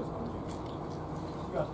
いや